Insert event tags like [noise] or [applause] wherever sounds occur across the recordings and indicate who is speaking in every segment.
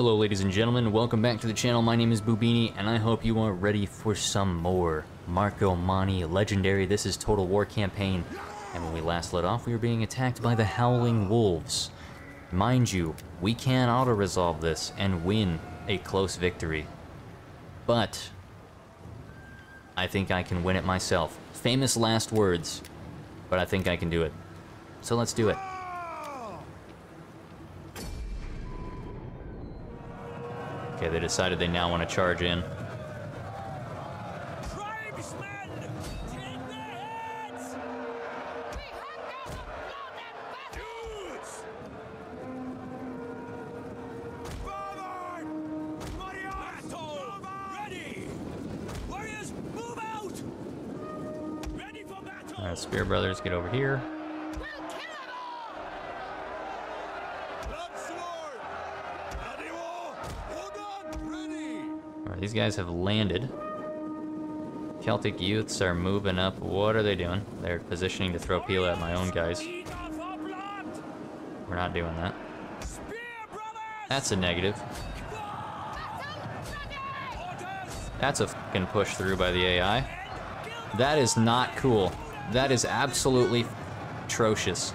Speaker 1: Hello ladies and gentlemen, welcome back to the channel. My name is Bubinni, and I hope you are ready for some more Marcomanni Legendary. This is Total War Campaign, and when we last let off, we were being attacked by the Howling Wolves. Mind you, we can auto-resolve this and win a close victory. But, I think I can win it myself. Famous last words, but I think I can do it. So let's do it. Okay, they decided they now want to charge in.
Speaker 2: Tribesmen, take their heads! Dudes! Forward! Warriors, move out! Ready! Warriors, move out! Ready for battle!
Speaker 1: Alright, Spear Brothers, get over here.
Speaker 2: Bloodsworn! Ready, war! Hold on!
Speaker 1: Alright, these guys have landed. Celtic youths are moving up. What are they doing? They're positioning to throw Pila at my own guys. We're not doing that. That's a negative. That's a fucking push through by the AI. That is not cool. That is absolutely atrocious.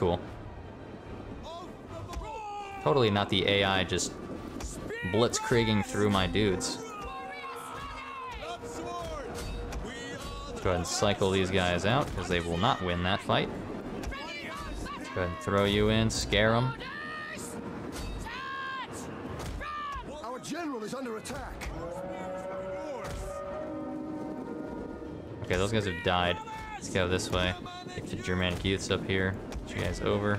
Speaker 1: Cool. Totally not the AI just blitzkrieging through my dudes. Let's go ahead and cycle these guys out, because they will not win that fight. Let's go ahead and throw you in, scare them.
Speaker 3: Our general is under attack.
Speaker 1: Okay, those guys have died. Let's go this way. Get the Germanic youths up here. Guys over.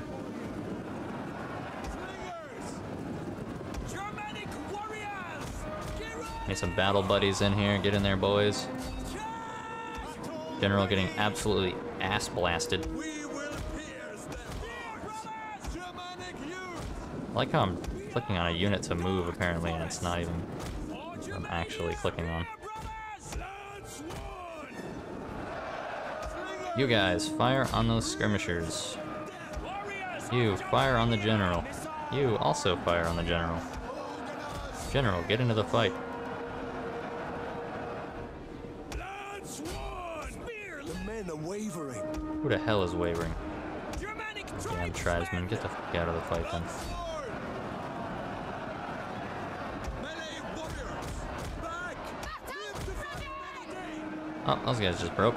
Speaker 1: Need some battle buddies in here. Get in there, boys. General getting absolutely ass blasted. I like how I'm clicking on a unit to move, apparently, and it's not even I'm actually clicking on. You guys, fire on those skirmishers. You, fire on the general. You, also fire on the general. General, get into the fight.
Speaker 3: The men are wavering.
Speaker 1: Who the hell is wavering? Damn tribesmen, get the fuck out of the fight then. Oh, those guys just broke.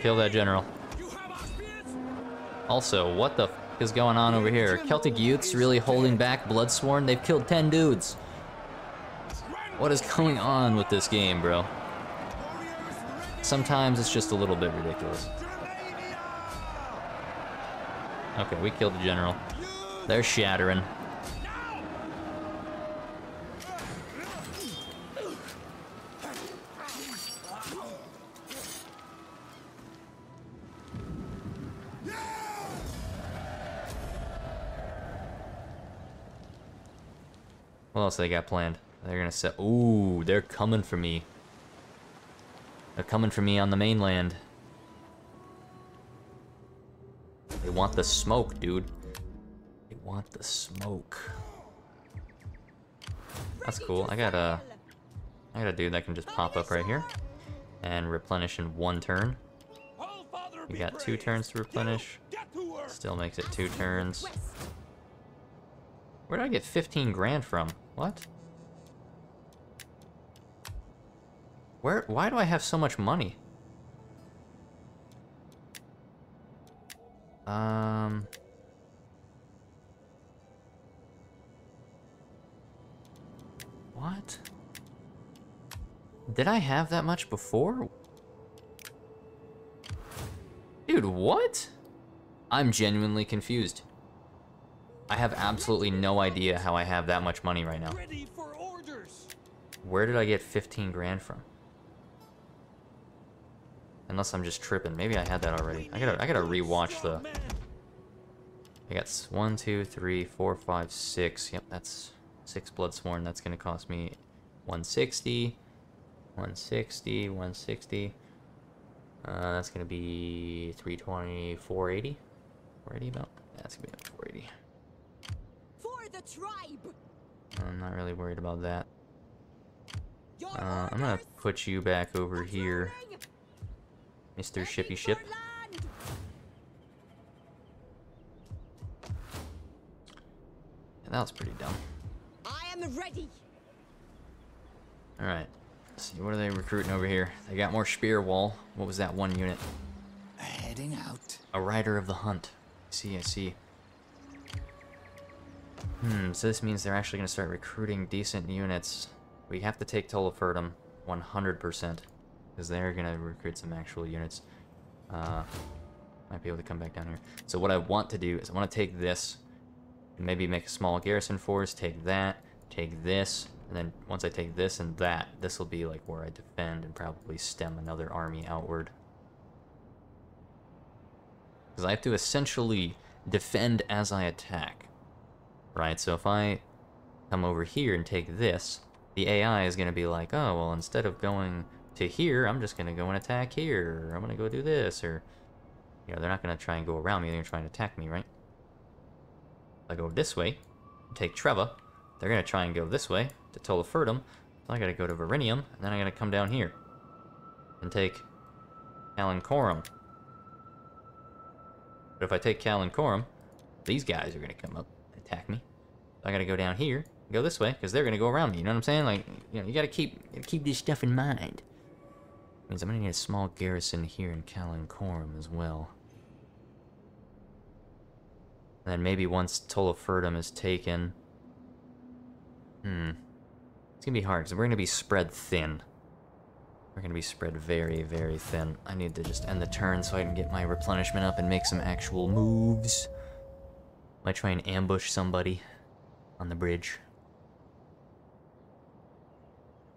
Speaker 1: Kill that general. Also, what the is going on over here? Celtic youths really holding back Bloodsworn? They've killed 10 dudes. What is going on with this game, bro? Sometimes it's just a little bit ridiculous. Okay, we killed the general. They're shattering. They got planned? They're gonna set. Ooh, they're coming for me. They're coming for me on the mainland. They want the smoke, dude. They want the smoke. That's cool. I got a, I got a dude that can just pop up right here and replenish in one turn. We got two turns to replenish. Still makes it two turns. Where did I get 15 grand from? What? Where? Why do I have so much money? Um. What? Did I have that much before? Dude, what? I'm genuinely confused. I have absolutely no idea how I have that much money right now.
Speaker 2: Ready for orders.
Speaker 1: Where did I get 15 grand from? Unless I'm just tripping. Maybe I had that already. I gotta, I gotta rewatch the. I got one, two, three, four, five, six. Yep, that's six blood sworn. That's gonna cost me 160, 160, 160. Uh, that's gonna be 320, 480, 480 about. That's gonna be 480.
Speaker 4: For the tribe.
Speaker 1: I'm not really worried about that. Uh, I'm gonna put you back over here, Mr.
Speaker 4: Heading
Speaker 1: Shippy Ship.
Speaker 4: land.
Speaker 1: Yeah, that was pretty dumb.
Speaker 4: I am ready.
Speaker 1: Alright. Let's see, what are they recruiting over here? They got more spear wall. What was that one unit?
Speaker 3: Heading out.
Speaker 1: A rider of the hunt. I see, I see. Hmm, so this means they're actually gonna start recruiting decent units. We have to take Tuliphurdum 100%. Because they're gonna recruit some actual units. Uh, might be able to come back down here. So what I want to do is I want to take this, maybe make a small garrison force, take that, take this, and then once I take this and that, this will be like where I defend and probably stem another army outward. Because I have to essentially defend as I attack. Right, so if I come over here and take this, the AI is going to be like, oh, well, instead of going to here, I'm just going to go and attack here, or I'm going to go do this, or, you know, they're not going to try and go around me, they're going to attack me, right? If I go this way, take Treva, they're going to try and go this way to Tuliphurdum, so I got to go to Verinium, and then I got to come down here and take Colancorum. But if I take Colancorum, these guys are going to come up and attack me. I got to go down here, go this way, because they're to go around me. You know what I'm saying? Like, you know, you got to keep you gotta keep this stuff in mind. Means I'm to need a small garrison here in Colancorum as well. And then maybe once Tuliphurdum is taken... Hmm. It's to be hard, because we're to be spread thin. We're to be spread very, very thin. I need to just end the turn so I can get my replenishment up and make some actual moves. Might try and ambush somebody on the bridge.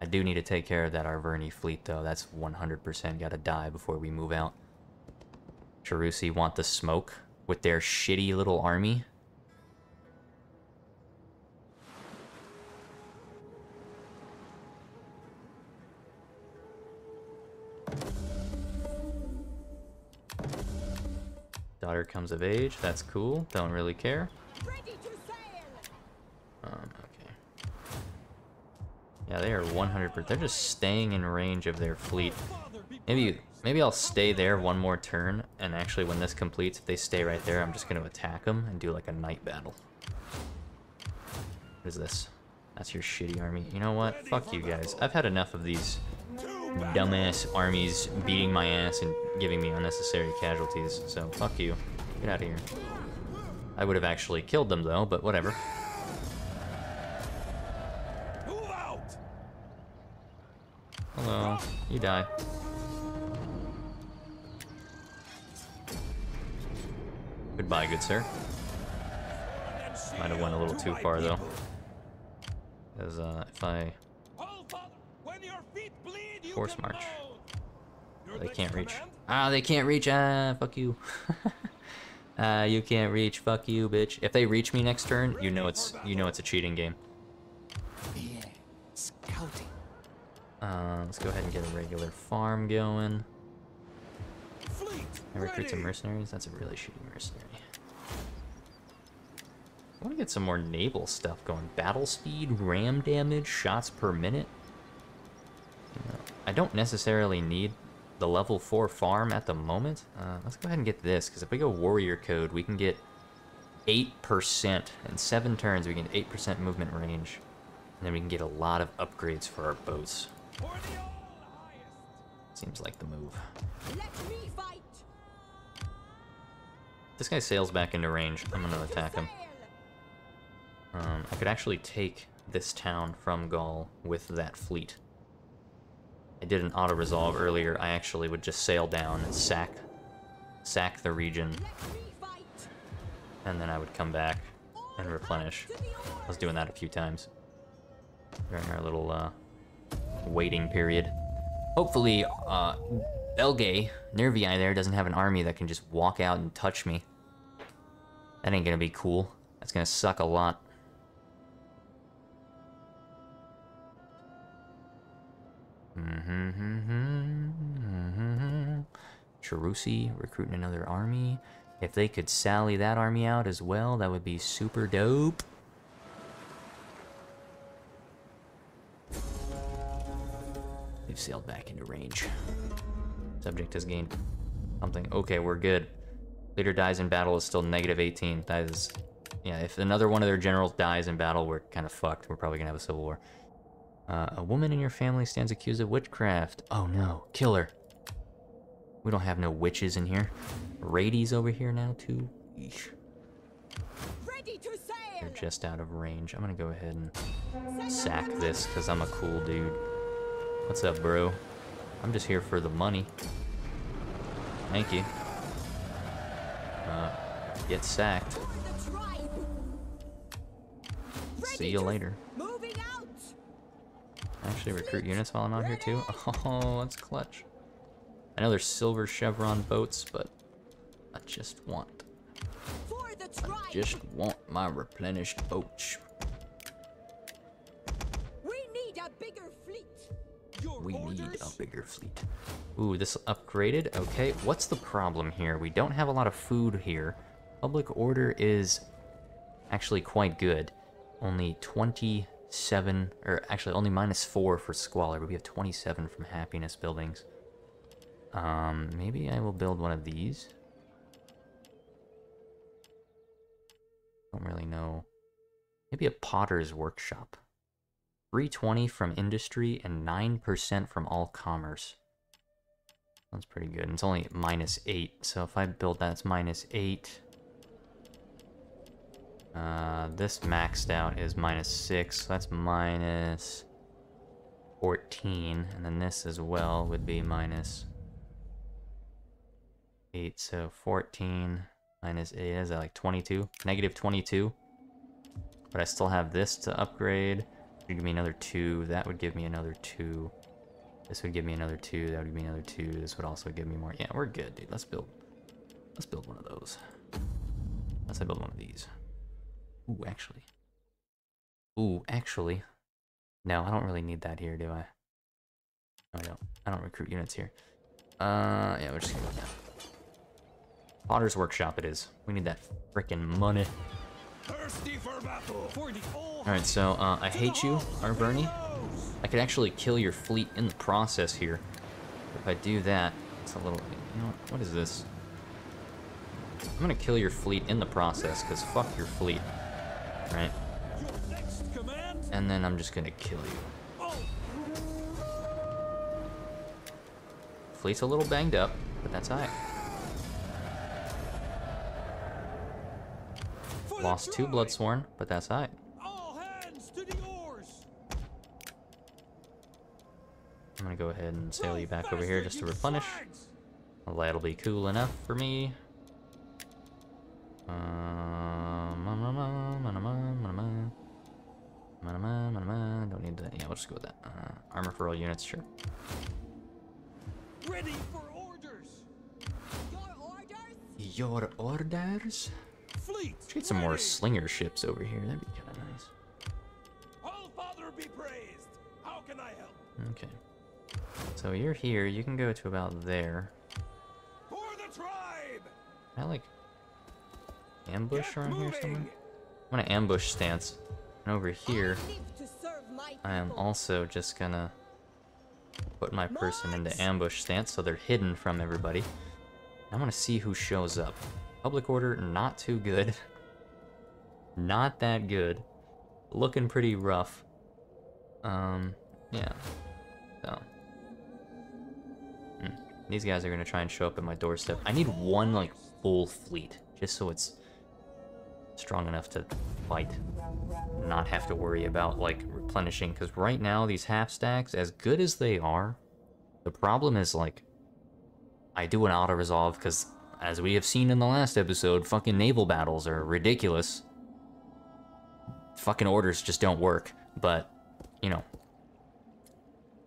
Speaker 1: I do need to take care of that Arverni fleet, though. That's 100% gotta die before we move out. Cherusci want the smoke with their shitty little army. Daughter comes of age. That's cool. Don't really care. Um, okay. Yeah, they are 100%. They're just staying in range of their fleet. Maybe maybe I'll stay there one more turn, and actually when this completes, if they stay right there, I'm just going to attack them and do like a night battle. What is this? That's your shitty army. You know what? Fuck you guys. I've had enough of these dumbass armies beating my ass and giving me unnecessary casualties, so fuck you. Get out of here. I would have actually killed them though, but whatever. Hello. You die. Goodbye, good sir. Might have went a little too far though.
Speaker 2: people.
Speaker 1: Because uh, if I
Speaker 2: All father, when your feet bleed, you
Speaker 1: Force march. they can't reach. Ah, they can't reach. Ah, fuck you. [laughs] Ah, you can't reach. Fuck you, bitch. If they reach me next turn, you know it's you know it's a cheating game.
Speaker 3: Yeah. Scouting.
Speaker 1: Uh, let's go ahead and get a regular farm going. I recruit some mercenaries. That's a really shitty mercenary. I want to get some more naval stuff going. Battle speed, ram damage, shots per minute. You know, I don't necessarily need the level 4 farm at the moment. Uh, let's go ahead and get this, because if we go warrior code, we can get 8%. In 7 turns, we get 8% movement range. And then we can get a lot of upgrades for our boats.
Speaker 2: For the all high
Speaker 1: Seems like the move.
Speaker 4: Let me fight.
Speaker 1: This guy sails back into range. I'm gonna attack him. Um, I could actually take this town from Gaul with that fleet. I did an auto-resolve earlier. I actually would just sail down and sack, sack the region,
Speaker 4: Let me fight.
Speaker 1: and then I would come back and replenish. I was doing that a few times during our little uh, waiting period. Hopefully, uh, Belgae, Nervii there, doesn't have an army that can just walk out and touch me. That ain't gonna be cool. That's gonna suck a lot. Mm-hmm. Cherusci recruiting another army. If they could sally that army out as well, that would be super dope. Sailed back into range. Subject has gained something. Okay, we're good. Leader dies in battle is still negative 18. That is... Yeah, if another one of their generals dies in battle, we're kind of fucked. We're probably gonna have a civil war. Uh, a woman in your family stands accused of witchcraft. Oh no, kill her. We don't have no witches in here. Radies over here now too. Eesh.
Speaker 4: Ready to
Speaker 1: They're just out of range. I'm gonna go ahead and sack this because I'm a cool dude. What's up, bro? I'm just here for the money. Thank you. Uh, get sacked. See you later. Actually, recruit units while I'm out here too. [laughs] Oh, that's clutch. I know there's silver chevron boats, but I just want,
Speaker 4: tribe.
Speaker 1: just want my replenished boats.
Speaker 4: We need a bigger fleet.
Speaker 1: Ooh, this upgraded. Okay, what's the problem here? We don't have a lot of food here. Public order is actually quite good. Only 27, or actually only minus 4 for squalor, but we have 27 from happiness buildings. Um, maybe I will build one of these. Don't really know. Maybe a potter's workshop. 320 from industry and 9% from all commerce. That's pretty good. And it's only minus 8, so if I build that, it's minus 8. Uh, this maxed out is minus 6, so that's minus 14. And then this as well would be minus 8, so 14 minus 8 is that like 22? Negative 22. But I still have this to upgrade. Would give me another two. That would give me another two. This would give me another two. That would give me another two. This would also give me more. Yeah, we're good, dude. Let's build. Let's build one of those. Let's build one of these. Ooh, actually. Ooh, actually. No, I don't really need that here, do I? No, I don't. I don't recruit units here. Uh, yeah, we're just gonna go that. Potter's Workshop it is. We need that frickin' money. Alright, so uh, I hate you,
Speaker 2: Arverni.
Speaker 1: I could actually kill your fleet in the process here. If I do that, it's a little... You know what? What is this? I'm gonna kill your fleet in the process, because fuck your fleet. Right?
Speaker 2: Your next command.
Speaker 1: And then I'm just gonna kill you.
Speaker 2: Oh,
Speaker 1: Fleet's a little banged up, but that's alright. Lost two. Bloodsworn, but that's alright.
Speaker 2: All hands to the oars.
Speaker 1: I'm gonna go ahead and sail you back over here just to replenish. Well, that'll be cool enough for me. Um, Don't need that. Yeah, we'll just go with that. Uh, armor for all units, sure.
Speaker 2: Ready for orders.
Speaker 4: Your orders.
Speaker 1: Your orders?
Speaker 2: Fleet.
Speaker 1: Let's get some more
Speaker 2: ready.
Speaker 1: slinger ships over here. That'd be kind of nice.
Speaker 2: All Father be praised. How can I help?
Speaker 1: Okay. So you're here. You can go to about there.
Speaker 2: For the tribe.
Speaker 1: Can I like ambush
Speaker 2: Get
Speaker 1: around here
Speaker 2: moving.
Speaker 1: somewhere? I'm gonna ambush stance. And over here,
Speaker 4: I live to serve my
Speaker 1: I am also just gonna put my person into ambush stance so they're hidden from everybody. I want to see who shows up. Public order, not too good. [laughs] not that good. Looking pretty rough. Um, yeah. So. These guys are gonna try and show up at my doorstep. I need one, like, full fleet, just so it's strong enough to fight. Not have to worry about, like, replenishing, because right now, these half stacks, as good as they are, the problem is, like, I do an auto-resolve, because, as we have seen in the last episode, fucking naval battles are ridiculous. Fucking orders just don't work, but, you know,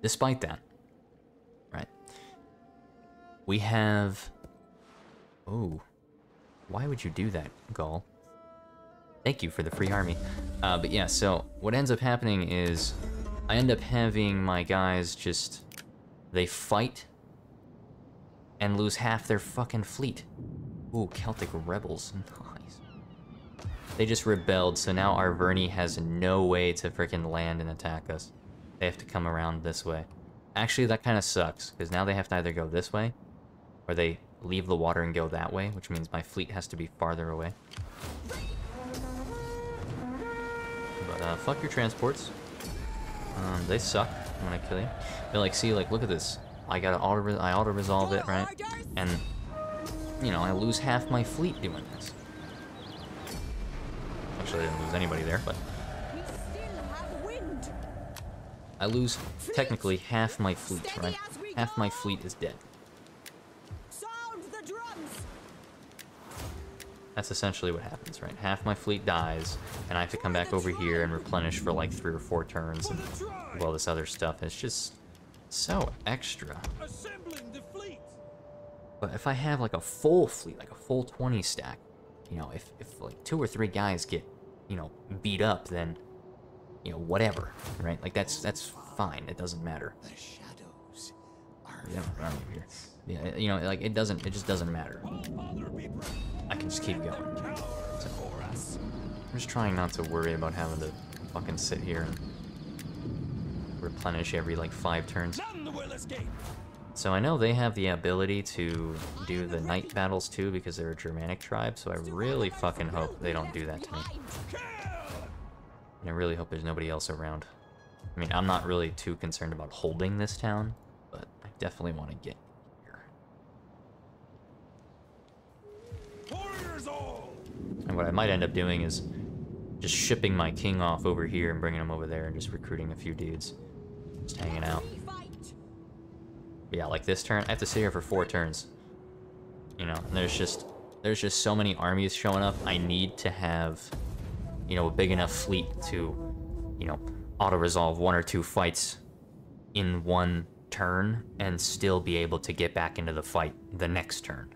Speaker 1: despite that, right, we have... Oh, why would you do that, Gaul? Thank you for the free army. Uh, but yeah, so what ends up happening is I end up having my guys just... They fight and lose half their fucking fleet. Ooh, Celtic rebels. [laughs] Nice. They just rebelled, so now Arverni has no way to freaking land and attack us. They have to come around this way. Actually, that kind of sucks, because now they have to either go this way, or they leave the water and go that way, which means my fleet has to be farther away. But, uh, fuck your transports. Um, they suck. When I'm gonna kill you. But, like, see, like, look at this. I gotta auto, I auto-resolve it, right? And, you know, I lose half my fleet doing this. Actually, I didn't lose anybody there, but...
Speaker 4: We still have wind.
Speaker 1: I lose, technically, half my fleet, right? Half my fleet is dead.
Speaker 4: Sound the drums.
Speaker 1: That's essentially what happens, right? Half my fleet dies, and I have to come back over here and replenish for like three or four turns and all this other stuff. It's just so extra.
Speaker 2: Assembling the fleet.
Speaker 1: But if I have like a full fleet, like a full 20 stack, you know, if, if like two or three guys get, you know, beat up, then, you know, whatever, right? Like that's that's fine. It doesn't matter.
Speaker 3: The shadows are
Speaker 1: Yeah, here. Yeah, uh, you know, like it doesn't, it just doesn't matter. I can just keep going. So, I'm just trying not to worry about having to fucking sit here and replenish every like five turns.
Speaker 2: None will escape.
Speaker 1: So I know they have the ability to do the night battles too because they're a Germanic tribe, so I really fucking hope they don't do that to me. And I really hope there's nobody else around. I mean, I'm not really too concerned about holding this town, but I definitely want to get here. And what I might end up doing is just shipping my king off over here and bringing him over there and just recruiting a few dudes. Just hanging out. Yeah, like this turn, I have to sit here for four turns. You know, there's just there's just so many armies showing up. I need to have, you know, a big enough fleet to, you know, auto-resolve one or two fights in one turn and still be able to get back into the fight the next turn.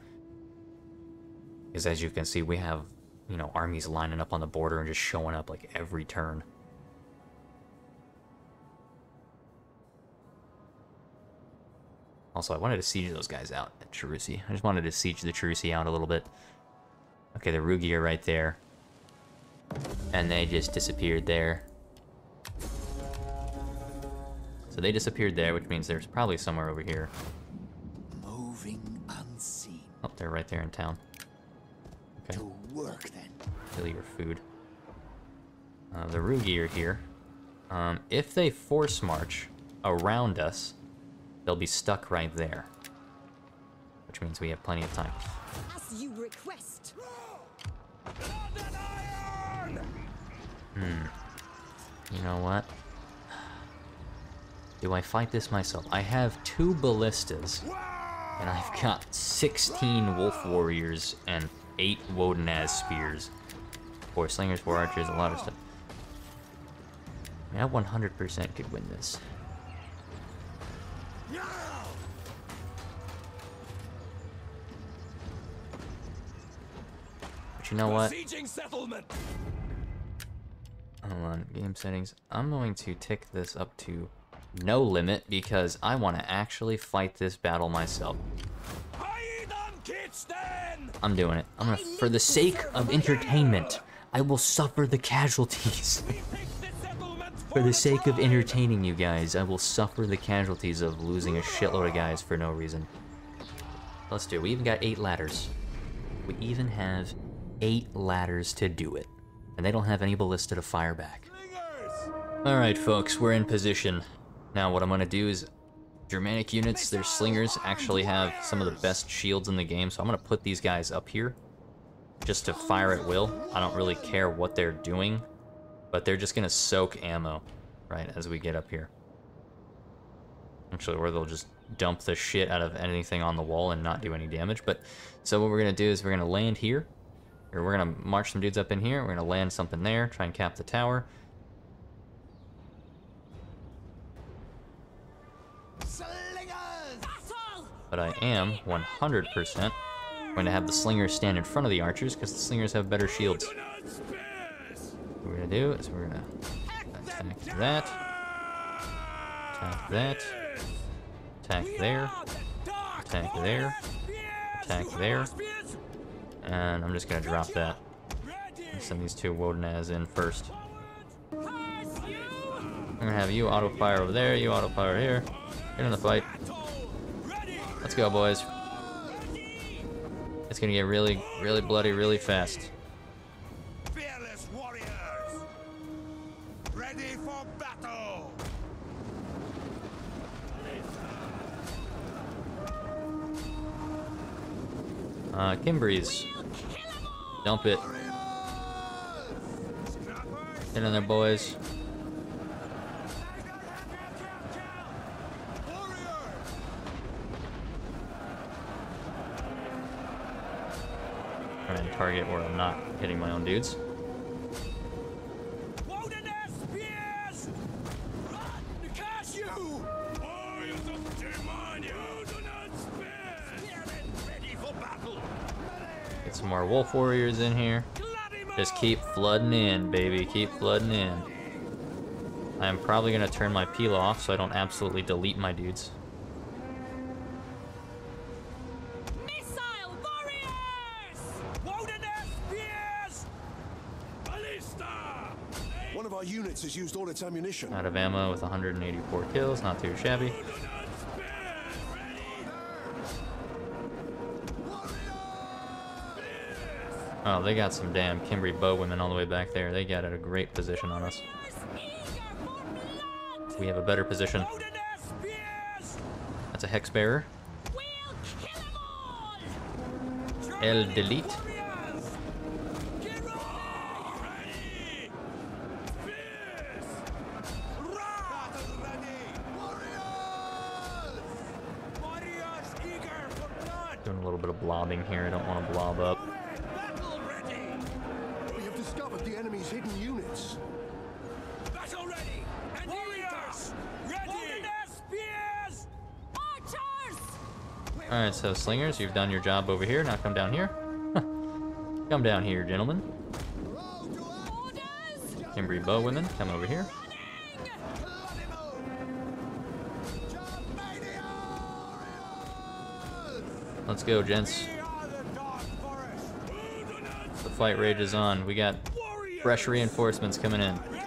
Speaker 1: Because as you can see, we have, you know, armies lining up on the border and just showing up like every turn. Also, I wanted to siege those guys out at Cherusci. I just wanted to siege the Cherusci out a little bit. Okay, the Rugi are right there. And they just disappeared there. So they disappeared there, which means there's probably somewhere over here.
Speaker 3: moving unseen.
Speaker 1: Oh, they're right there in town. Okay,
Speaker 3: To work then.
Speaker 1: kill your food. Uh, the Rugi are here. Um, if they force march around us, they'll be stuck right there. Which means we have plenty of time.
Speaker 4: As you request.
Speaker 2: Iron.
Speaker 1: You know what? [sighs] Do I fight this myself? I have two ballistas, and I've got 16 wolf warriors and 8 Wodanaz spears. Four slingers, four archers, a lot of stuff. I mean, I 100% could win this. But you know what? Hold on, game settings. I'm going to tick this up to no limit because I want to actually fight this battle myself. I'm doing it. I'm gonna, for the sake of entertainment, I will suffer the casualties. For the sake of entertaining you guys, I will suffer the casualties of losing a shitload of guys for no reason. Let's do it. We even got eight ladders. We even have eight ladders to do it. And they don't have any ballista to fire back. Alright, folks, we're in position. Now, what I'm gonna do is Germanic units, their slingers actually have some of the best shields in the game, so I'm gonna put these guys up here just to fire at will. I don't really care what they're doing, but they're just gonna soak ammo, right, as we get up here. Actually, or they'll just dump the shit out of anything on the wall and not do any damage. But so what we're gonna do is we're gonna land here, or we're gonna march some dudes up in here. We're gonna land something there, try and cap the tower. But I am 100% going to have the slingers stand in front of the archers because the slingers have better shields. We're gonna do is we're gonna attack that, attack that, attack there, attack there, attack there, and I'm just gonna drop that. Send these two Wodanaz in first. I'm gonna have you auto fire over there, you auto fire here. Get in the fight. Let's go, boys. It's gonna get really, really bloody really fast. Uh, Kimbreeze. Dump it. Get in there, boys. Try and target where I'm not hitting my own dudes. Wolf warriors in here. Just keep flooding in, baby. Keep flooding in. I am probably gonna turn my peel off so I don't absolutely delete my dudes.
Speaker 4: Missile warriors!
Speaker 2: Wodanaz spears! Ballista!
Speaker 3: One of our units has used all its ammunition.
Speaker 1: Out of ammo with 184 kills, not too shabby. Oh, they got some damn Cimbri bow women all the way back there. They got at a great position on us. We have a better position. That's a hex bearer. El delete. Doing a little bit of blobbing here. I don't want to blob up. Alright, so slingers, you've done your job over here. Now come down here. come down here, gentlemen. Cimbri bow women, come over here. Let's go, gents.
Speaker 2: The
Speaker 1: fight rages on. We got fresh reinforcements coming in.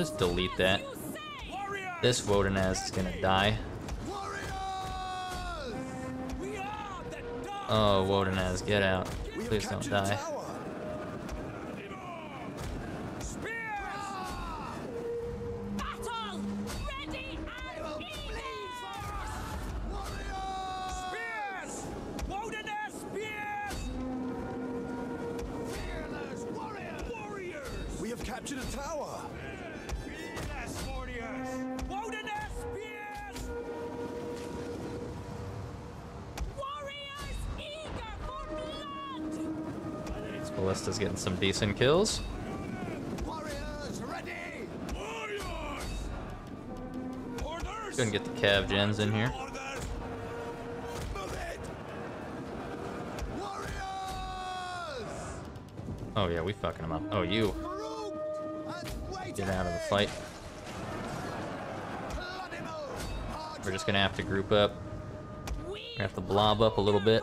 Speaker 1: Just delete that.
Speaker 4: You say!
Speaker 2: Warriors!
Speaker 1: This Wodanaz is gonna die.
Speaker 3: Warriors!
Speaker 2: We are the Dark
Speaker 1: Oh, Wodanaz, get out. Please don't die. Decent kills. Couldn't get the Cav gens in here. Oh yeah, we fucking them up. Oh, you. Get out of the fight. We're just gonna have to group up.
Speaker 4: We
Speaker 1: have to blob up a little bit.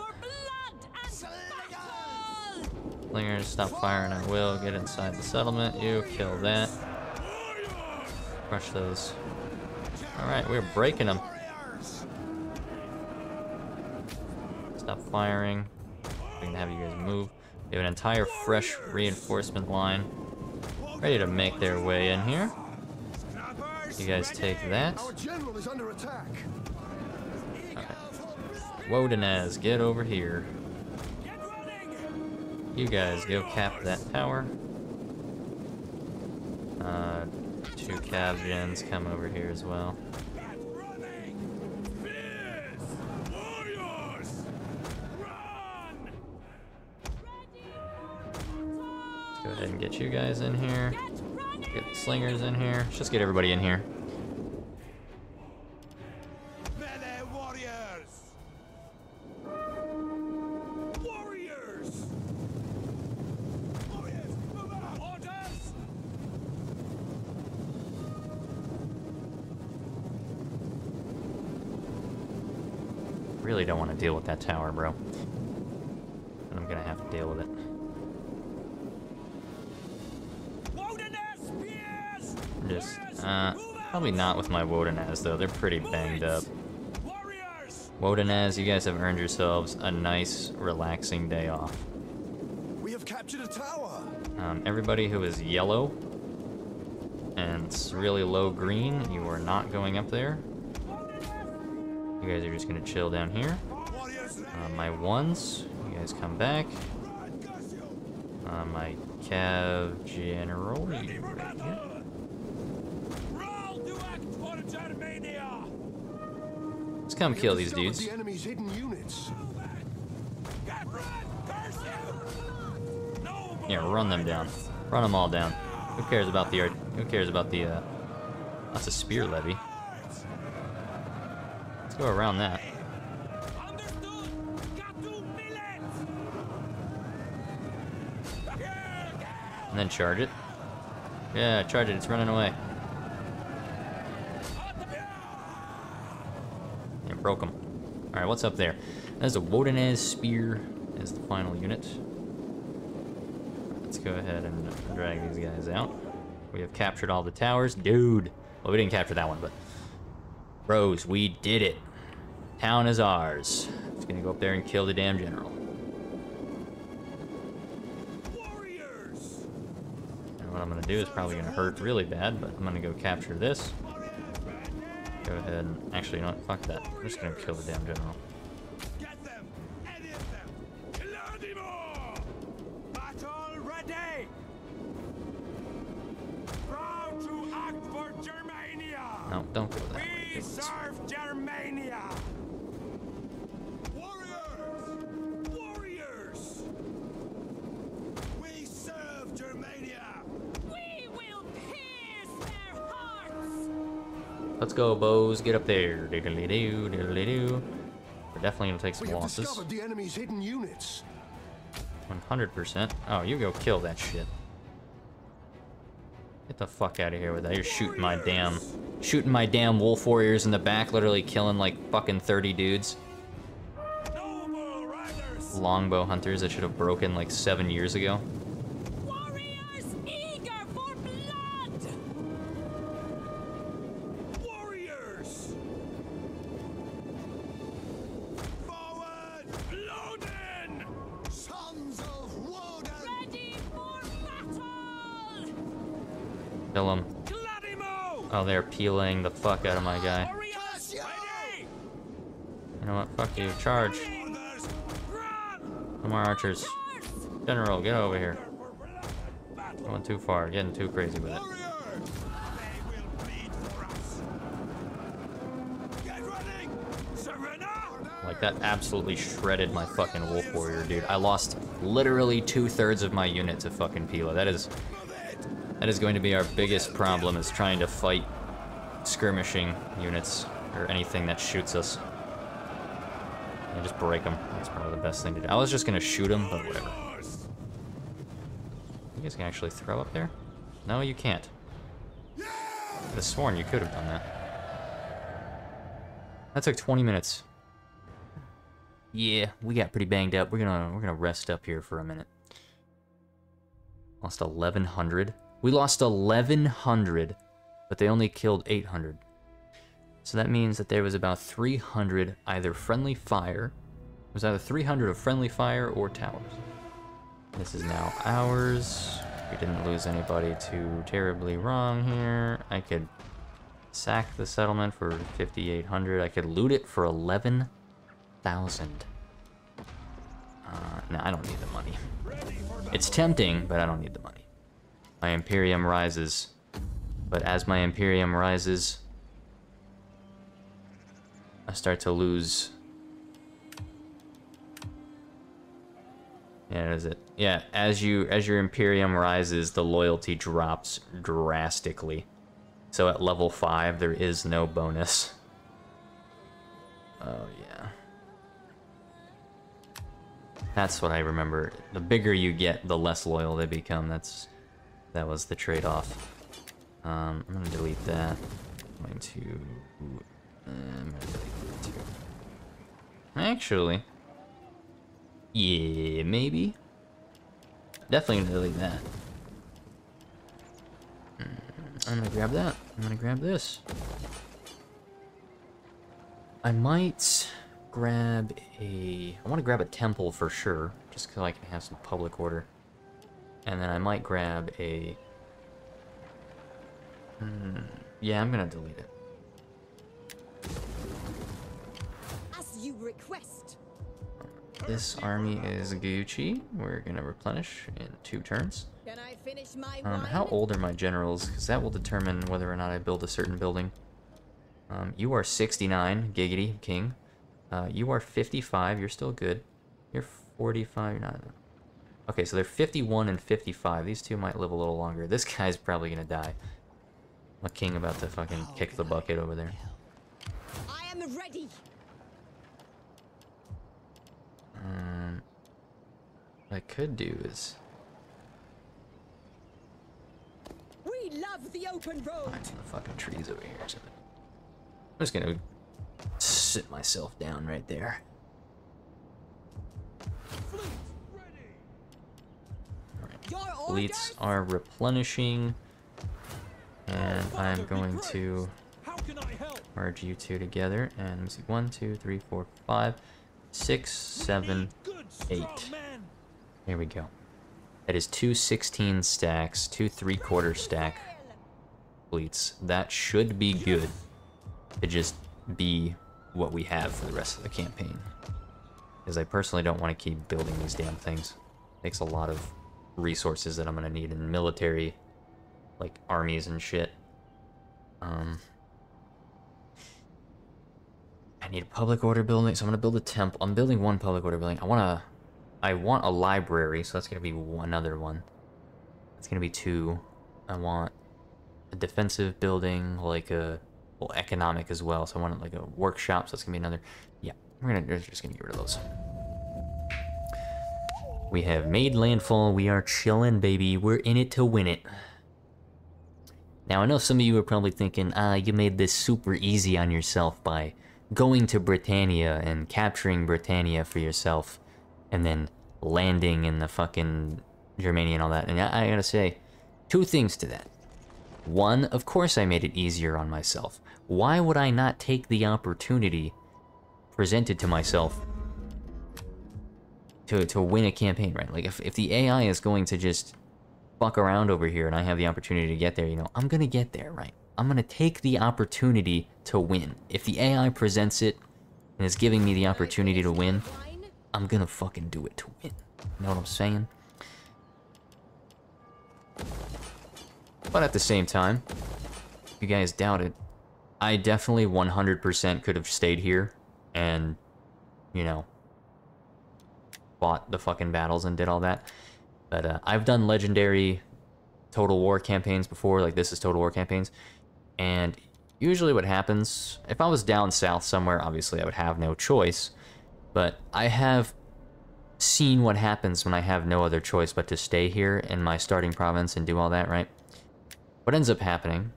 Speaker 4: For blood and
Speaker 3: Slingers!
Speaker 4: battle!
Speaker 1: Slingers, stop firing at will. Get inside the settlement. You kill that. Crush those. Alright, we're breaking them. Stop firing. We can have you guys move. We have an entire fresh reinforcement line ready to make their way in here. You guys take that.
Speaker 3: Our general is under attack.
Speaker 1: Wodanaz, get over here. You guys go cap that tower. Uh, two cav gens come over here as well.
Speaker 2: Run.
Speaker 1: Go ahead and get you guys in here. Get the slingers in here. Let's just get everybody in here. Don't want to deal with that tower, bro. But I'm gonna have to deal with it. Just, uh, probably not with my Wodanaz though. They're pretty banged up.
Speaker 2: Warriors.
Speaker 1: Wodanaz, you guys have earned yourselves a nice, relaxing day off.
Speaker 3: We have captured a tower.
Speaker 1: Um, everybody who is yellow and it's really low green, you are not going up there. You guys are just gonna chill down here. Uh, my ones, you guys come back. Uh, my Cav General, you right here.
Speaker 2: battle. Roll to act for Germania.
Speaker 1: Let's come kill these dudes.
Speaker 3: The enemy's hidden units.
Speaker 2: Move it. Get run, curse you. No more
Speaker 1: Yeah, run them down. Run them all down. Who cares about the art? Who cares about the, uh... That's a spear levy. Go around that. And then charge it. Yeah, charge it. It's running away. Yeah, broke him. Alright, what's up there? That's a Wodanaz Spear as the final unit. Let's go ahead and drag these guys out. We have captured all the towers. Dude! Well, we didn't capture that one, but... Bros, we did it. Town is ours. Just gonna go up there and kill the damn general.
Speaker 2: Warriors.
Speaker 1: And what I'm gonna do is probably gonna hurt really bad, but I'm gonna go capture this. Go ahead and actually, you know what? Fuck that. I'm just gonna kill the damn general.
Speaker 2: Get them. Any of them. Vladimir. Battle ready. Proud to act for Germania.
Speaker 1: No, don't go that way.
Speaker 2: We
Speaker 1: Go this way.
Speaker 2: serve Germania.
Speaker 1: Go, bows. Get up there. Diddly-doo, diddly-doo. We're definitely gonna take
Speaker 3: We
Speaker 1: some
Speaker 3: have
Speaker 1: losses.
Speaker 3: discovered the enemy's hidden units.
Speaker 1: 100%. Oh, you go kill that shit. Get the fuck out of here with that. You're shooting my damn... Shooting my damn wolf warriors in the back, literally killing like fucking 30 dudes.
Speaker 2: Noble riders.
Speaker 1: Longbow hunters that should have broken like seven years ago. Peeling the fuck out of my guy. You know what? Fuck you. Charge. No more archers. General, get over here. Going too far. Getting too crazy with it. Like, that absolutely shredded my fucking wolf warrior, dude. I lost literally two-thirds of my unit to fucking Pila. That is... That is going to be our biggest problem, is trying to fight skirmishing units, or anything that shoots us. And just break them. That's probably the best thing to do. I was just gonna shoot them, but whatever. You guys can actually throw up there? No, you can't. I sworn you could have done that. That took 20 minutes. Yeah, we got pretty banged up. We're gonna we're gonna rest up here for a minute. Lost 1100. We lost 1100, but they only killed 800. So that means that there was about 300 either friendly fire it was either 300 of friendly fire or towers. This is now ours. We didn't lose anybody too terribly wrong here. I could sack the settlement for 5,800. I could loot it for 11,000. Uh, no, I don't need the money. It's tempting, but I don't need the money. My Imperium rises. But as my Imperium rises, I start to lose. Yeah, is it? Yeah, as you as your Imperium rises, the loyalty drops drastically. So at level 5, there is no bonus. Oh, yeah. That's what I remember. The bigger you get, the less loyal they become. That's That was the trade-off. Um, I'm gonna delete that. I'm going to... uh, I'm gonna delete that too. Actually... Yeah, maybe? Definitely gonna delete that. Mm, I'm gonna grab that. I'm gonna grab this. I might grab a... I want to grab a temple for sure, just so I can have some public order. And then I might grab a... Hmm, yeah, I'm gonna delete it.
Speaker 4: As you request.
Speaker 1: This army is Gucci. We're gonna replenish in two turns.
Speaker 4: Can I finish my
Speaker 1: Um, how old are my generals? Because that will determine whether or not I build a certain building. Um, you are 69, Giggity, King. Uh, you are 55, you're still good. You're 45, you're not... Okay, so they're 51 and 55. These two might live a little longer. This [laughs] guy's probably gonna die. My king about to fucking kick the bucket over there.
Speaker 4: I am ready.
Speaker 1: Um, what I could do is...
Speaker 4: We love the open road.
Speaker 1: find some fucking trees over here something. I'm just gonna sit myself down right there. Fleets are replenishing. And I'm going to
Speaker 2: How can I help?
Speaker 1: merge you two together. And let me see. One, two, three, four, five, six, seven, eight. There we go. That is two 16 stacks, two three-quarter stack fleets. That should be good to just be what we have for the rest of the campaign. Because I personally don't want to keep building these damn things. It Takes a lot of resources that I'm going to need in military, like armies and shit. Um, I need a public order building, so I'm to build a temple. I'm building one public order building. I want to... I want a library, so that's to be one other one. It's to be two. I want a defensive building, like a well, economic as well. So I want like a workshop. So that's gonna be another. Yeah, we're gonna we're just gonna get rid of those. We have made landfall. We are chilling, baby. We're in it to win it. Now I know some of you are probably thinking, ah, you made this super easy on yourself by going to Britannia and capturing Britannia for yourself, and then landing in the fucking Germania and all that. And I, I gotta say, two things to that. One, of course I made it easier on myself. Why would I not take the opportunity presented to myself to, to win a campaign, right? Like, if, if the AI is going to just fuck around over here and I have the opportunity to get there, you know, I'm gonna get there, right? I'm gonna take the opportunity to win. If the AI presents it and is giving me the opportunity to win, I'm gonna fucking do it to win. You know what I'm saying? But at the same time, if you guys doubt it, I definitely 100% could have stayed here and, you know, fought the fucking battles and did all that. But uh, I've done legendary Total War campaigns before, like this is Total War campaigns, and usually what happens, if I was down south somewhere, obviously I would have no choice, but I have seen what happens when I have no other choice but to stay here in my starting province and do all that, right? What ends up happening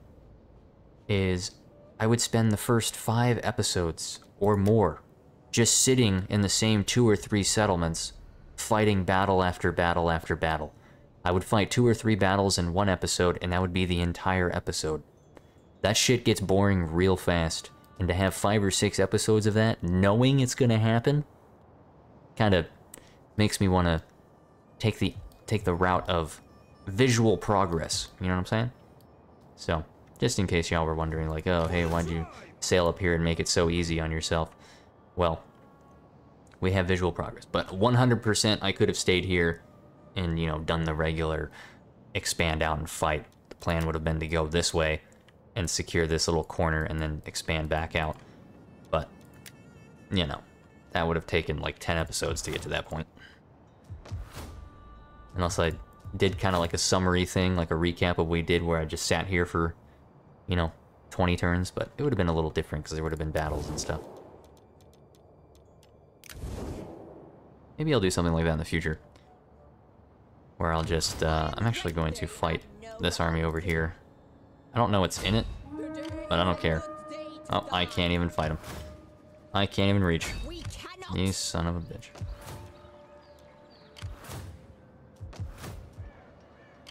Speaker 1: is I would spend the first five episodes or more just sitting in the same two or three settlements, fighting battle after battle after battle. I would fight two or three battles in one episode, and that would be the entire episode. That shit gets boring real fast, and to have five or six episodes of that, knowing it's gonna happen, kind of makes me want to take the take the route of visual progress. You know what I'm saying? So, just in case y'all were wondering, like, oh, hey, why'd you sail up here and make it so easy on yourself? Well, we have visual progress. But 100% I could have stayed here and, you know, done the regular expand out and fight. The plan would have been to go this way and secure this little corner and then expand back out. But, you know, that would have taken like 10 episodes to get to that point. Unless I did kind of like a summary thing, like a recap of what we did where I just sat here for, you know, 20 turns, but it would have been a little different because there would have been battles and stuff. Maybe I'll do something like that in the future. Where I'll just, uh, I'm actually going to fight this army over here. I don't know what's in it, but I don't care. Oh, I can't even fight him. I can't even reach. You son of a bitch.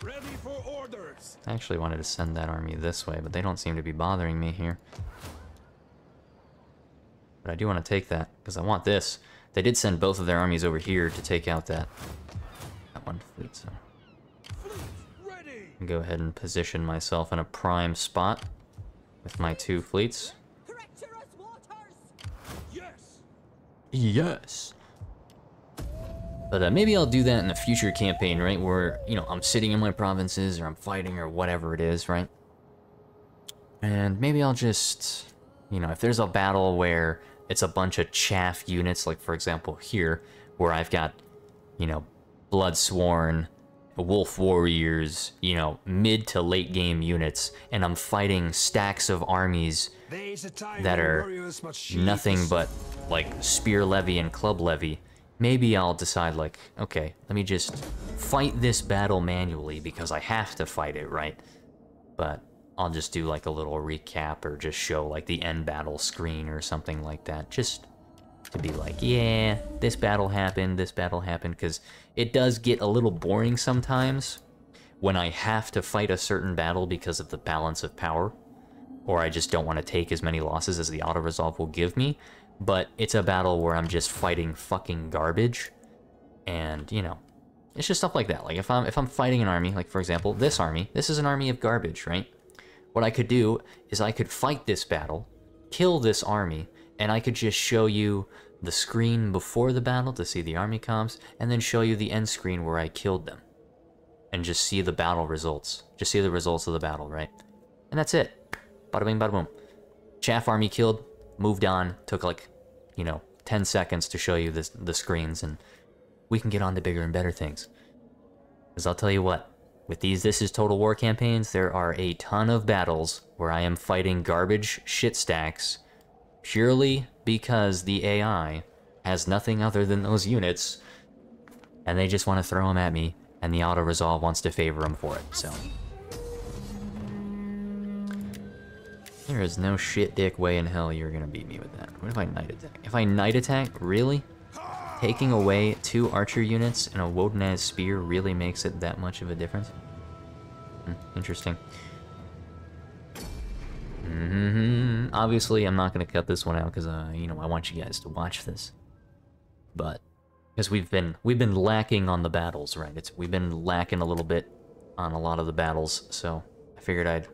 Speaker 2: Ready for orders.
Speaker 1: I actually wanted to send that army this way, but they don't seem to be bothering me here. But I do want to take that, because I want this. They did send both of their armies over here to take out that, that one fleet, so...
Speaker 2: Fleet ready.
Speaker 1: I'll Go ahead and position myself in a prime spot with my two fleets.
Speaker 2: Yes.
Speaker 1: Yes. But uh, maybe I'll do that in a future campaign, right? Where, you know, I'm sitting in my provinces or I'm fighting or whatever it is, right? And maybe I'll just, you know, if there's a battle where it's a bunch of chaff units, like for example here, where I've got, you know, Bloodsworn, Wolf Warriors, you know, mid to late game units, and I'm fighting stacks of armies
Speaker 3: There's a time
Speaker 1: that are
Speaker 3: warriors must sheathe
Speaker 1: nothing but like spear levy and club levy, maybe I'll decide like, okay, let me just fight this battle manually because I have to fight it, right? But I'll just do like a little recap or just show like the end battle screen or something like that, just to be like, yeah, this battle happened, this battle happened, because it does get a little boring sometimes when I have to fight a certain battle because of the balance of power or I just don't want to take as many losses as the auto resolve will give me. But it's a battle where I'm just fighting fucking garbage, and you know, it's just stuff like that. Like if I'm if I'm fighting an army, like for example, this army, this is an army of garbage, right? What I could do is I could fight this battle, kill this army, and I could just show you the screen before the battle to see the army comps, and then show you the end screen where I killed them, and just see the battle results. Just see the results of the battle, right? And that's it. Bada bing, bada boom. Chaff army killed, moved on, took like, you know, 10 seconds to show you this, the screens, and we can get on to bigger and better things. Because I'll tell you what, with these This is Total War campaigns, there are a ton of battles where I am fighting garbage shit stacks purely because the AI has nothing other than those units, and they just want to throw them at me, and the auto resolve wants to favor them for it, so. There is no shit dick way in hell you're gonna beat me with that. What if I night attack? If I night attack, really? Taking away two archer units and a Wodanaz spear really makes it that much of a difference? Hmm, interesting. hmm Obviously, I'm not gonna cut this one out because, uh, you know, I want you guys to watch this. But because we've been we've been lacking on the battles, right? It's we've been lacking a little bit on a lot of the battles, so I figured I'd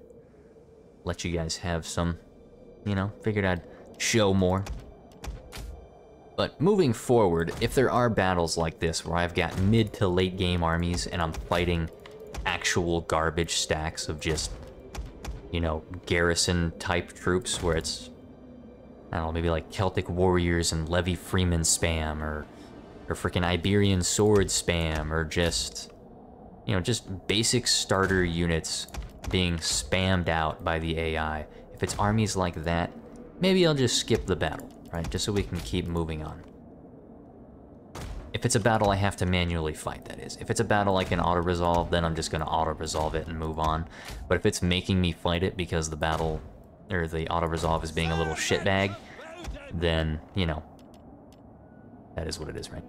Speaker 1: let you guys have some, you know, figured I'd show more. But moving forward, if there are battles like this where I've got mid to late game armies and I'm fighting actual garbage stacks of just, you know, garrison type troops where it's, I don't know, maybe like Celtic warriors and Levy Freeman spam or, or freaking Iberian sword spam or just, you know, just basic starter units being spammed out by the AI. If it's armies like that, maybe I'll just skip the battle, right? Just so we can keep moving on. If it's a battle I have to manually fight, that is. If it's a battle I can auto-resolve, then I'm just gonna auto-resolve it and move on. But if it's making me fight it because the battle, or the auto-resolve is being a little shitbag, then, you know, that is what it is, right?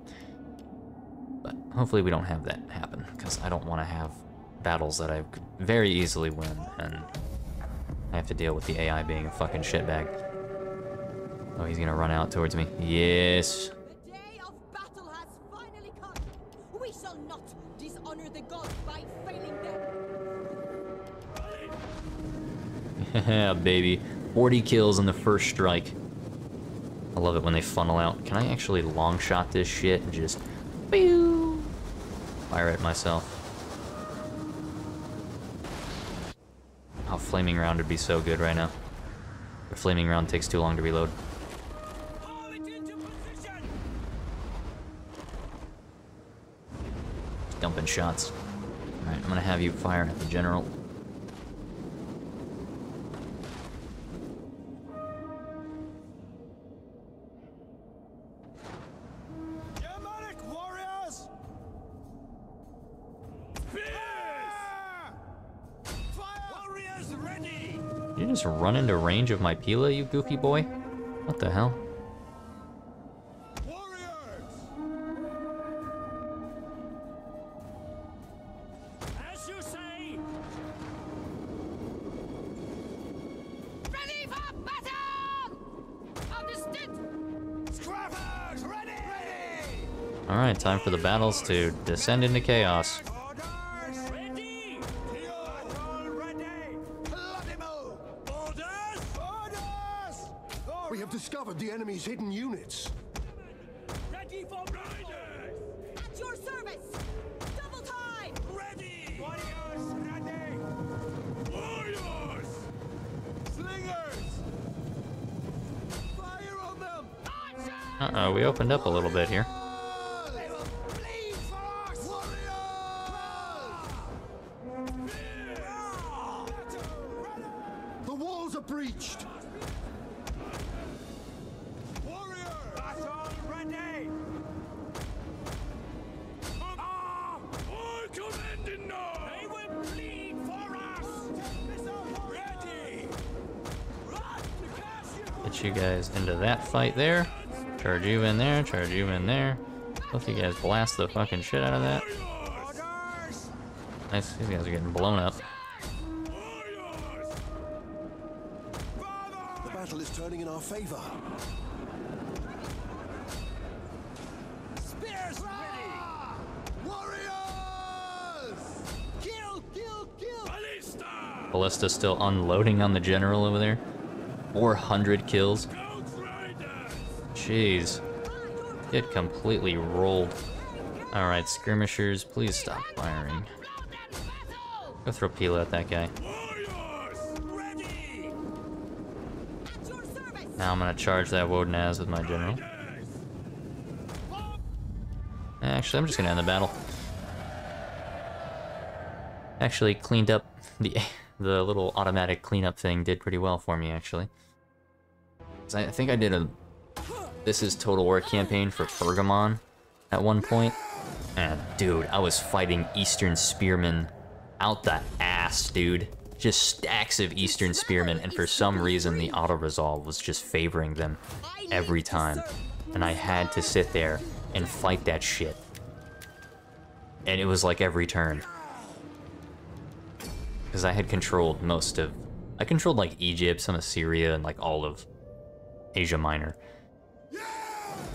Speaker 1: But hopefully we don't have that happen, because I don't want to have battles that I could very easily win, and I have to deal with the AI being a fucking shitbag. Oh, he's gonna run out towards me. Yes. [laughs] baby. 40 kills in the first strike. I love it when they funnel out. Can I actually long shot this shit and just pew, fire at myself? Oh, flaming round would be so good right now. The flaming round takes too long to reload. Dumping shots. Alright, I'm gonna have you fire at the general. Run into range of my Pila, you goofy boy? What the hell?
Speaker 2: Warriors! As you say!
Speaker 4: Ready for battle! Understood!
Speaker 2: Scrappers ready! Ready!
Speaker 1: Alright, time for the battles to descend into chaos. Get you guys into that fight there. Charge you in there, charge you in there. Both you guys blast the fucking shit out of that. Nice, these guys are getting blown up.
Speaker 2: Warriors!
Speaker 3: The battle is turning in our favor.
Speaker 2: Spears ready!
Speaker 3: Warriors!
Speaker 2: Kill, kill, kill! Ballista!
Speaker 1: Ballista still unloading on the general over there. 400 kills. Jeez. Get completely rolled. Alright, skirmishers, please stop firing. Go throw Pila at that guy. Now I'm gonna charge that Wodanaz with my general. Actually, I'm just gonna end the battle. Actually, cleaned up the [laughs] the little automatic cleanup thing did pretty well for me actually. I, think I did a this is Total War campaign for Pergamon at one point, and dude, I was fighting Eastern Spearmen out the ass, dude. Just stacks of Eastern Spearmen, and for some reason the auto resolve was just favoring them every time, and I had to sit there and fight that shit. And it was like every turn. Because I had controlled most of... I controlled like Egypt, some of Syria, and like all of Asia Minor.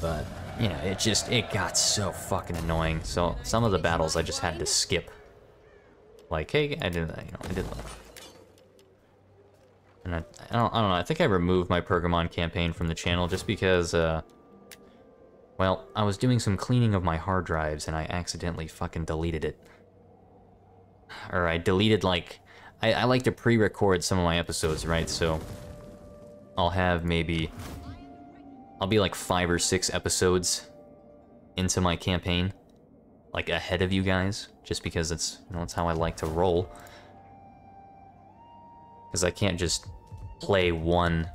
Speaker 1: But, you know, it just, it got so fucking annoying. So some of the battles I just had to skip. Like, hey, I did that, you know, I did that. And I, I, don't, I don't know, I think I removed my Pergamon campaign from the channel just because, uh... Well, I was doing some cleaning of my hard drives and I accidentally fucking deleted it. Or I deleted, like... I, I like to pre-record some of my episodes, right? So... I'll have maybe... I'll be like five or six episodes into my campaign. Like ahead of you guys. Just because it's, you know, it's how I like to roll. Because I can't just play one...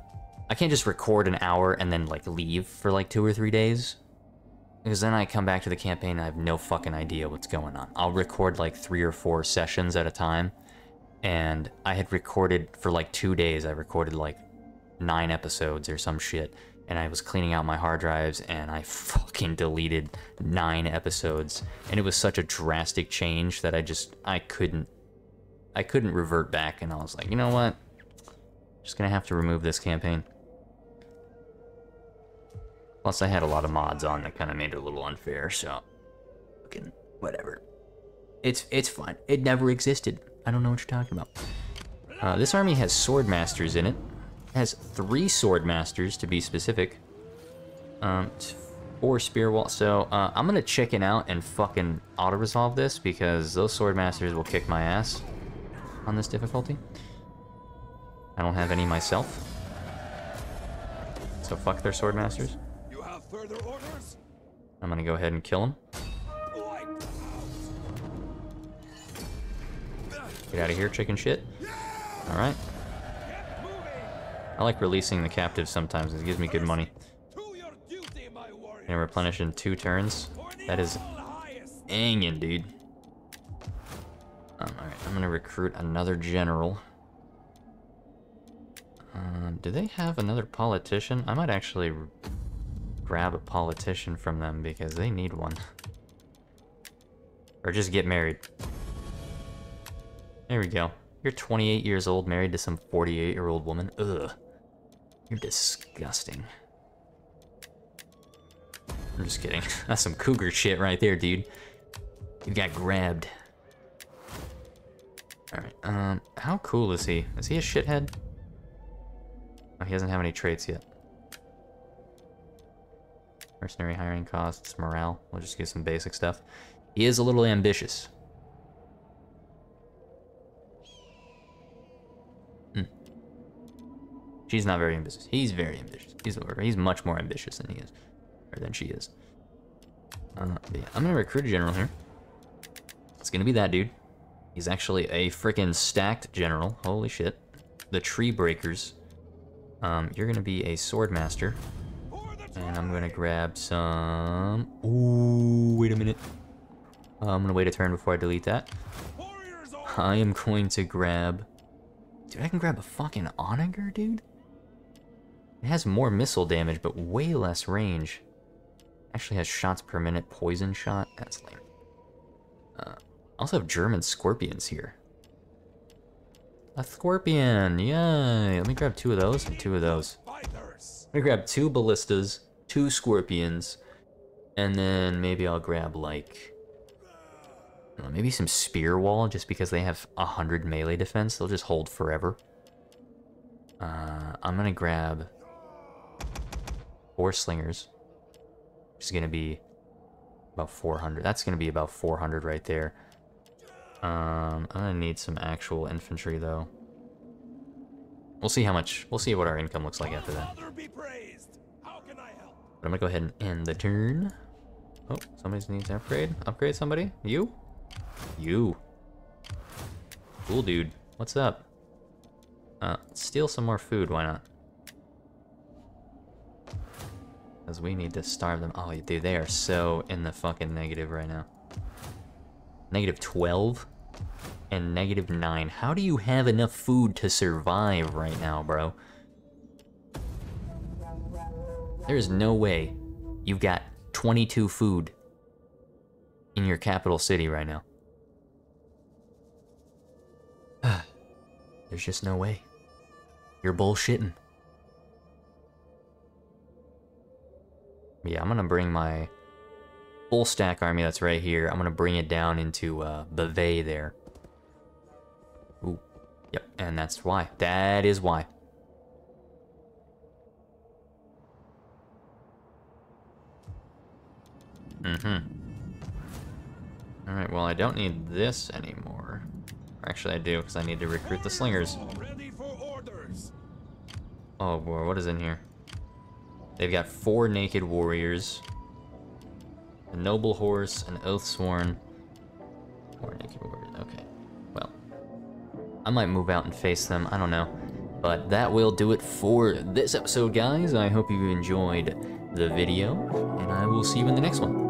Speaker 1: I can't just record an hour and then, like, leave for, like, two or three days. Because then I come back to the campaign and I have no fucking idea what's going on. I'll record, like, three or four sessions at a time. And I had recorded, for, like, two days, I recorded, like, nine episodes or some shit. And I was cleaning out my hard drives and I [laughs] fucking deleted nine episodes. And it was such a drastic change that I just, I couldn't I couldn't revert back, and I was like, you know what? Just gonna have to remove this campaign. Plus, I had a lot of mods on that kind of made it a little unfair, so... Fucking Whatever. It's it's fine. It never existed. I don't know what you're talking about. Uh, this army has sword masters in it. It has three sword masters to be specific. Um, four spear wall. So uh, I'm gonna chicken out and fucking auto resolve this because those sword masters will kick my ass on this difficulty. I don't have any myself. So fuck their sword masters.
Speaker 2: You have further orders?
Speaker 1: I'm gonna go ahead and kill them. Get out of here, chicken shit. Alright. I like releasing the captives sometimes. It gives me good money. And replenish in two turns. That is hanging, dude. Um, alright, I'm gonna recruit another general. Um, do they have another politician? I might actually grab a politician from them because they need one. Or just get married. There we go. You're 28 years old, married to some 48 year old woman. Ugh. You're disgusting. I'm just kidding. [laughs] That's some cougar shit right there, dude. You got grabbed. Alright, um, how cool is he? Is he a shithead? Oh, he doesn't have any traits yet. Mercenary hiring costs, morale. We'll just get some basic stuff. He is a little ambitious. She's not very ambitious. He's very ambitious. He's he's much more ambitious than he is, or than she is. Uh, yeah, I'm gonna recruit a general here. It's gonna be that dude. He's actually a freaking stacked general. Holy shit. The tree breakers. Um, you're gonna be a sword master. And I'm gonna grab some... Ooh, wait a minute. Uh, I'm gonna wait a turn before I delete that. I am going to grab... Dude, I can grab a fucking Onager, dude? It has more missile damage, but way less range. Actually has shots per minute poison shot. That's lame. Uh, also have German scorpions here. A scorpion! Yay! Let me grab two of those and two of those.
Speaker 2: Let
Speaker 1: I'm grab two ballistas, two scorpions, and then maybe I'll grab like know, maybe some spear wall just because they have a hundred melee defense. They'll just hold forever. Uh, I'm gonna grab four slingers, which is gonna be about 400. That's gonna be about 400 right there. Um, I'm gonna need some actual infantry though. We'll see how much. We'll see what our income looks like after that.
Speaker 2: Father be praised. How can I help?
Speaker 1: But I'm gonna go ahead and end the turn. Oh, somebody needs to upgrade. Upgrade somebody? You? You. Cool dude. What's up? Uh, steal some more food, why not? Because we need to starve them. Oh, dude, they are so in the fucking negative right now. Negative 12 and negative 9. How do you have enough food to survive right now, bro? There's no way you've got 22 food in your capital city right now. [sighs] There's just no way. You're bullshitting. Yeah, I'm gonna bring my full stack army that's right here. I'm gonna bring it down into uh, Bavay there. Ooh, yep, and that's why. That is why. Mm-hmm. Alright, well, I don't need this anymore. Actually, I do, because I need to recruit the slingers.
Speaker 2: Ready for orders.
Speaker 1: Oh, boy, what is in here? They've got four naked warriors, a noble horse, an oath sworn. Four naked warriors, okay. Well, I might move out and face them, I don't know. But that will do it for this episode, guys. I hope you enjoyed the video, and I will see you in the next one.